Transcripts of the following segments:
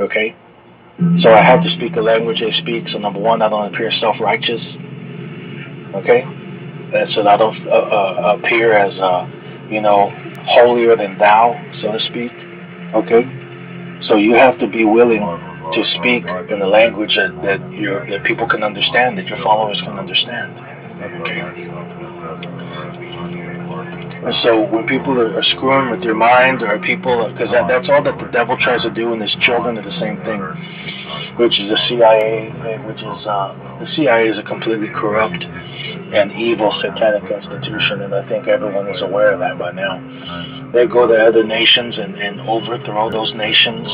Okay? So I have to speak the language they speak. So number one, I don't appear self-righteous. Okay? And so I don't uh, uh, appear as, uh, you know, holier than thou, so to speak. Okay? So you have to be willing to speak in the language that, that, that people can understand, that your followers can understand. Okay? And so when people are, are screwing with your mind, or people, because that, that's all that the devil tries to do, and his children are the same thing, which is the CIA, which is uh, the CIA is a completely corrupt and evil satanic institution, and I think everyone is aware of that by now. They go to other nations and, and overthrow those nations,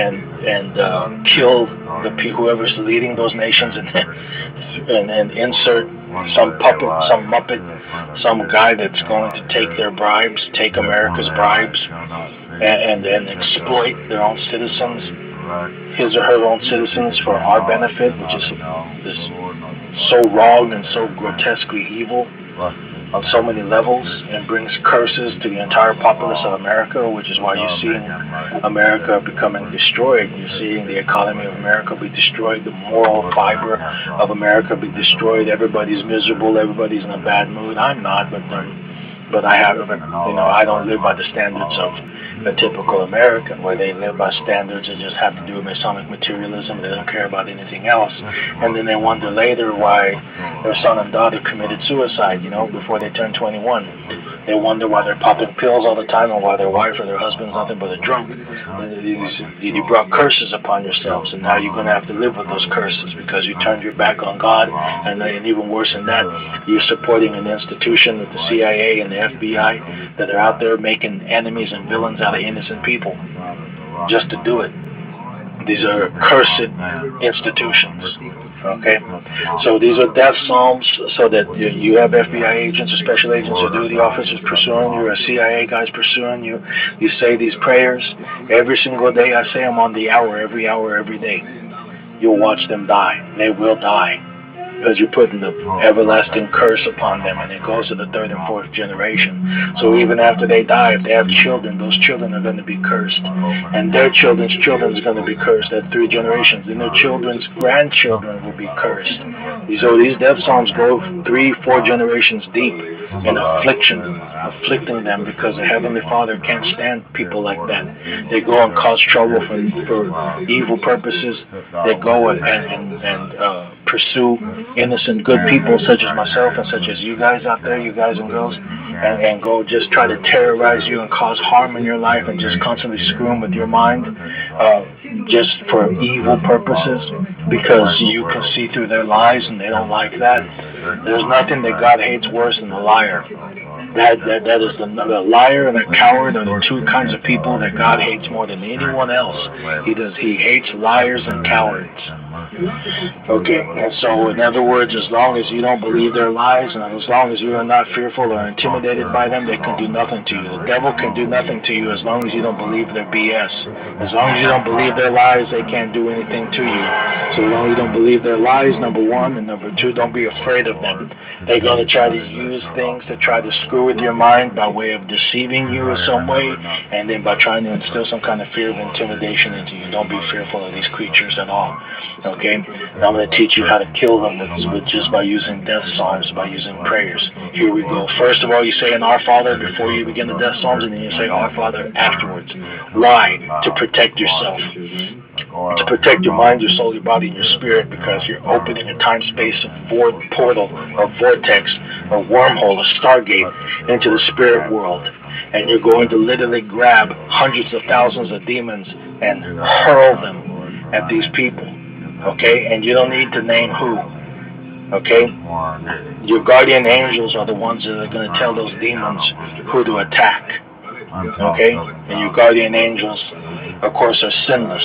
and and uh, kill the whoever's leading those nations, and and, and insert some puppet, some muppet, some guy that's going to take their bribes, take America's bribes, and, and, and exploit their own citizens, his or her own citizens for our benefit, which is, is so wrong and so grotesquely evil on so many levels and brings curses to the entire populace of America, which is why you're oh, seeing America becoming destroyed. You're seeing the economy of America be destroyed, the moral fiber of America be destroyed. Everybody's miserable. Everybody's in a bad mood. I'm not, but but I haven't. You know, I don't live by the standards of a typical American, where they live by standards that just have to do with Masonic materialism. They don't care about anything else. And then they wonder later why their son and daughter committed suicide, you know, before they turned 21. They wonder why they're popping pills all the time and why their wife or their husband's nothing but a drunk. You brought curses upon yourselves, and now you're going to have to live with those curses because you turned your back on God. And, and even worse than that, you're supporting an institution with the CIA and the FBI that are out there making enemies and villains out of innocent people just to do it. These are cursed institutions. Okay? So these are death psalms so that you have FBI agents or special agents or duty officers pursuing you or CIA guys pursuing you. You say these prayers every single day. I say them on the hour, every hour, every day. You'll watch them die. They will die because you're putting the everlasting curse upon them, and it goes to the third and fourth generation. So even after they die, if they have children, those children are going to be cursed, and their children's children is going to be cursed. At three generations, and their children's grandchildren will be cursed. So these death psalms go three, four generations deep in affliction, afflicting them because the Heavenly Father can't stand people like that. They go and cause trouble for, for evil purposes. They go and, and, and uh, pursue innocent, good people such as myself and such as you guys out there, you guys and girls, and, and go just try to terrorize you and cause harm in your life and just constantly screw with your mind uh, just for evil purposes because you can see through their lies and they don't like that. There's nothing that God hates worse than a liar. That, that, that is the, the liar and the coward are the two kinds of people that God hates more than anyone else. He does. He hates liars and cowards. Okay, and so in other words, as long as you don't believe their lies and as long as you are not fearful or intimidated by them, they can do nothing to you. The devil can do nothing to you as long as you don't believe their BS. As long as you don't believe their lies, they can't do anything to you. So long as you don't believe their lies, number one, and number two, don't be afraid of them. They're going to try to use things to try to screw with your mind by way of deceiving you in some way, and then by trying to instill some kind of fear of intimidation into you. Don't be fearful of these creatures at all. Okay? And I'm going to teach you how to kill them just by using death psalms, by using prayers. Here we go. First of all, you say an Our Father before you begin the death psalms, and then you say Our Father afterwards. Why? To protect yourself. To protect your mind, your soul, your body, and your spirit, because you're opening a time-space portal, a vortex, a wormhole, a stargate into the spirit world. And you're going to literally grab hundreds of thousands of demons and hurl them at these people Okay? And you don't need to name who. Okay? Your guardian angels are the ones that are going to tell those demons who to attack. Okay? And your guardian angels, of course, are sinless.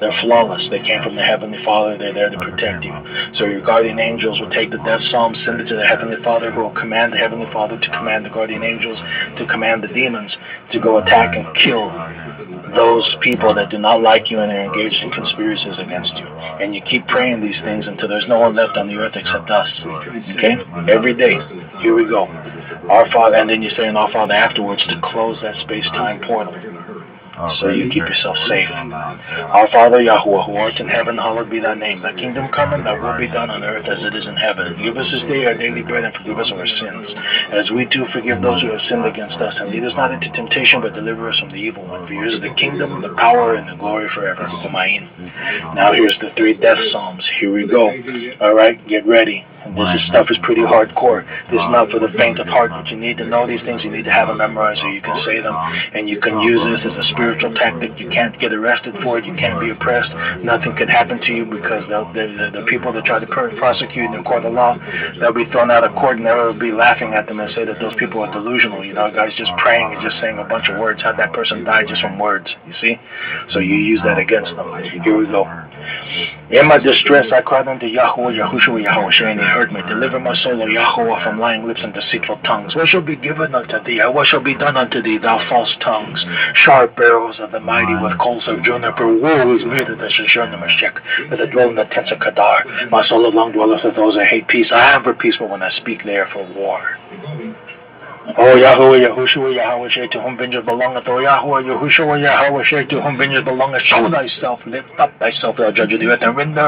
They're flawless. They came from the Heavenly Father. They're there to protect you. So your guardian angels will take the death psalm, send it to the Heavenly Father, who will command the Heavenly Father to command the guardian angels, to command the demons to go attack and kill those people that do not like you and are engaged in conspiracies against you. And you keep praying these things until there's no one left on the earth except us. Okay? Every day. Here we go. Our Father, and then you say an Our Father afterwards to close that space-time portal. So you keep yourself safe. Our Father Yahweh, who art in heaven, hallowed be thy name. Thy kingdom come and thy will be done on earth as it is in heaven. Give us this day our daily bread and forgive us our sins, as we too forgive those who have sinned against us. And lead us not into temptation, but deliver us from the evil one. For yours is the kingdom, the power, and the glory forever. Amen. Now here's the three death psalms. Here we go. All right, get ready. This is, stuff is pretty hardcore. This is not for the faint of heart, but you need to know these things. You need to have them memorized so you can say them. And you can use this as a spiritual tactic. You can't get arrested for it. You can't be oppressed. Nothing can happen to you because the, the, the people that try to prosecute in the court of law, they'll be thrown out of court and they'll be laughing at them and say that those people are delusional. You know, guys just praying and just saying a bunch of words. How'd that person die just from words? You see? So you use that against them. Here we go. In my distress, I cried unto Yahweh, Yahushua, Yahweh, heard me. Deliver my soul, O Yahweh, from lying lips and deceitful tongues. What shall be given unto thee? And what shall be done unto thee, thou false tongues? Sharp arrows of the mighty with coals of juniper. Woe is me that I shun the Mesech, that I dwell in the tents of Kedar. My soul alone dwelleth with those that hate peace. I am for peace, but when I speak, they are for war. O Yahweh, Yahushua, Yahweh, to whom vengeance belongeth. O Yahweh, Yahushua, Yahweh, to whom vengeance belongeth. Show thyself, lift up thyself, thou judge of the earth, and render